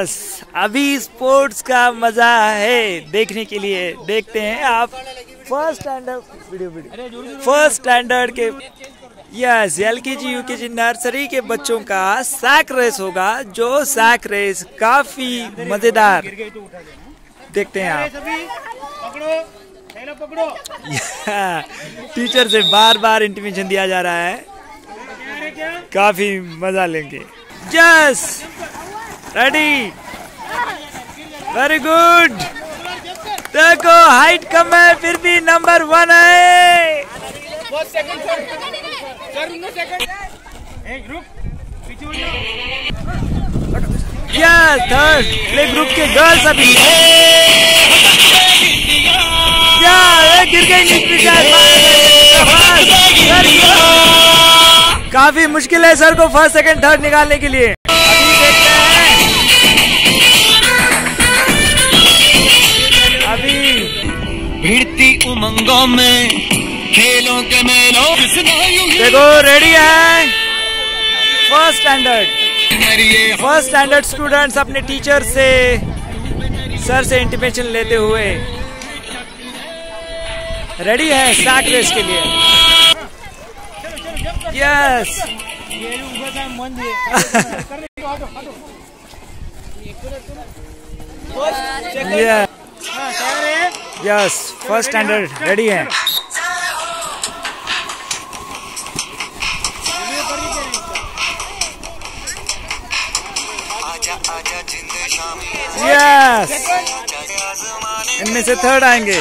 Yes अभी sports का मज़ा है देखने के लिए। देखते हैं आप। First standard video video first standard के yes L K G U के जी नर्सरी के बच्चों का सैक रेस होगा, जो सैक रेस काफ़ी मज़ेदार। देखते हैं आप। टीचर से बार बार इंटीमेशन दिया जा रहा है। काफ़ी मज़ा लेंगे। यस रेडी वेरी गुड देखो हाइट कम है फिर भी नंबर वन है यस थर्ड प्ले ग्रुप के गर्ल्स अभी या गिर गई काफ़ी मुश्किल है सर को फ़र्स्ट सेकंड थर्ड निकालने के लिए भिड़ती उमंगों में खेलों के मेलों देखो रेडी है? First standard first standard students अपने टीचर से सर से इंटीमेशन लेते हुए। रेडी है? सैक रेस के लिए। Yes yes first standard ready है. यस इनमें से थर्ड आएँगे.